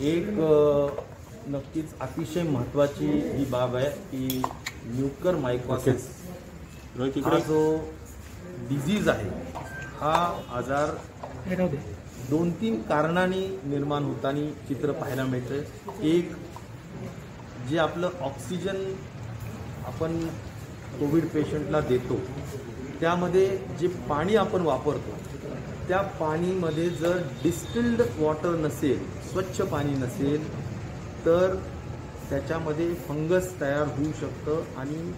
एक नक्कीच अतिशय महत्त्वाची ही बाब आहे की न्यूकर मायकॉसिस. हा जो डिझीज आहे हा आजार दोन तीन कारणांनी निर्माण होताना चित्र पाहायला मिळतं एक जे आपलं ऑक्सिजन आपण कोविड पेशंटला देतो त्यामध्ये जे पाणी आपण वापरतो त्या पाणीमध्ये जर डिस्टिल्ड वॉटर नसेल स्वच्छ पाणी नसेल तर त्याच्यामध्ये फंगस तयार होऊ शकतं आणि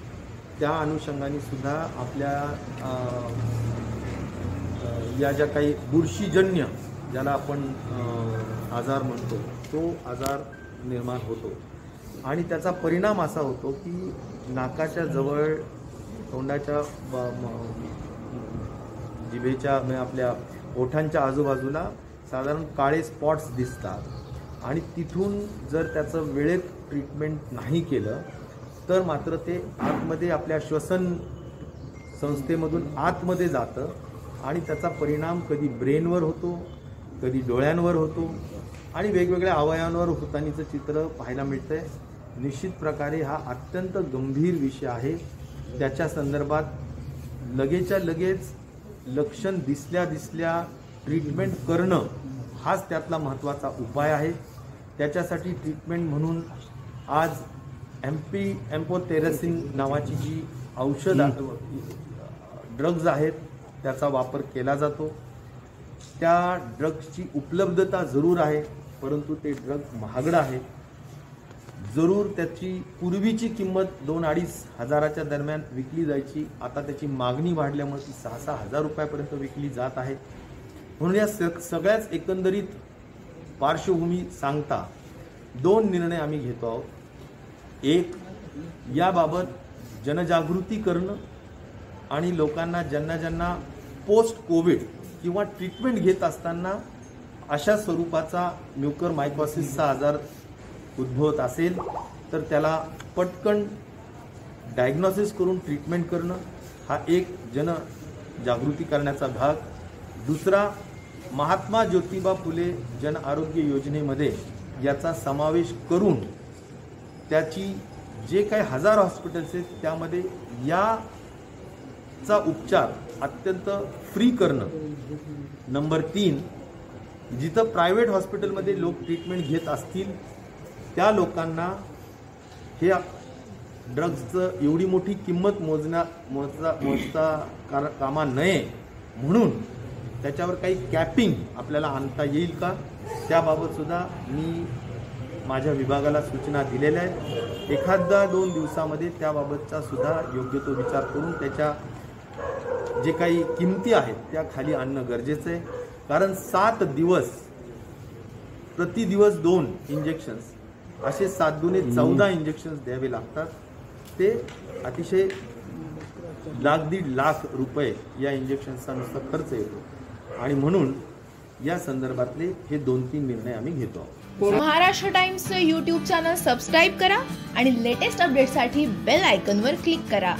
त्या अनुषंगाने सुद्धा आपल्या या ज्या काही बुरशीजन्य ज्याला आपण आजार म्हणतो तो आजार निर्माण होतो. आणि त्याचा परिणाम असा होतो की नाकाच्या जवळ तोंडाच्या जिभेच्या म्हणजे आपल्या ओठांच्या आजूबाजूला साधारण काळे स्पॉट्स दिसतात. आणि तिथून जर त्याचं वेळेत ट्रीटमेंट नाही केलं तर मात्र ते आतमध्ये आपल्या श्वसन संस्थेमधून आतमध्ये जातं आणि त्याचा परिणाम कधी ब्रेनवर होतो कधी डोळ्यांवर होतो आणि वेगवेगळ्या अवयवांवर होतानीचं चित्र पाहायला मिळतंय. निश्चित प्रकारे हा अत्यंत गंभीर विषय आहे. त्याच्या संदर्भात लगेच्या लगेच लक्षण दिसल्या दिसल्या ट्रीटमेंट करणं हाच त्यातला महत्त्वाचा उपाय आहे. त्याच्यासाठी ट्रीटमेंट म्हणून आज एम्पी एम्पोथेरसिन नावाची जी औषध ड्रग्ज आहेत त्याचा वापर केला जातो. त्या ड्रग्सची उपलब्धता जरूर आहे परंतु ते ड्रग महागडं आहे. जरूर त्याची पूर्वीची किंमत दोन अडीच हजाराच्या दरम्यान विकली जायची. आता त्याची मागणी वाढल्यामुळे ती सहा सहा हजार रुपयापर्यंत विकली जात आहे. म्हणून या स सगळ्याच एकंदरीत पार्श्वभूमी सांगता दोन निर्णय आम्ही घेतो आहोत. एक याबाबत जनजागृती करणं आणि लोकांना ज्यांना ज्यांना पोस्ट कोविड किंवा ट्रीटमेंट घेत असताना अशा स्वरूपाचा म्युकर मायकॉसिसचा आजार उद्भवत असेल तर त्याला पटकन डायग्नॉसिस करून ट्रीटमेंट करणं हा एक जनजागृती करण्याचा भाग. दुसरा महात्मा ज्योतिबा फुले जन आरोग्य योजनेमध्ये याचा समावेश करून त्याची जे काही हजार हॉस्पिटल्स आहेत त्यामध्ये याचा उपचार अत्यंत फ्री करणं. नंबर तीन जिथं प्रायव्हेट हॉस्पिटलमध्ये लोक ट्रीटमेंट घेत असतील त्या लोकांना हे ड्रग्जचं एवढी मोठी किंमत मोजण्या मोजता मोजता कार कामा नये म्हणून त्याच्यावर काही कॅपिंग आपल्याला आणता येईल का? त्याबाबत सुद्धा मी माझ्या विभागाला सूचना दिलेल्या आहेत. एखादा दोन दिवसामध्ये त्याबाबतचा सुद्धा योग्य तो विचार करून त्याच्या जे काही किमती आहेत त्या खाली आणणं गरजेचं आहे. कारण सात दिवस प्रति दिवस दोन इंजेक्शन्स असे सात दुने चौदा इंजेक्शन्स द्यावे लागतात. ते अतिशय लाख दीड लाख रुपये या इंजेक्शन्सचा नुसता खर्च येतो. आणि म्हणून या संदर्भातले हे दोन तीन निर्णय आम्ही घेतो महाराष्ट्र टाइम्सचं यूट्यूब चॅनल सबस्क्राईब करा आणि लेटेस्ट अपडेटसाठी बेल आयकॉनवर क्लिक करा.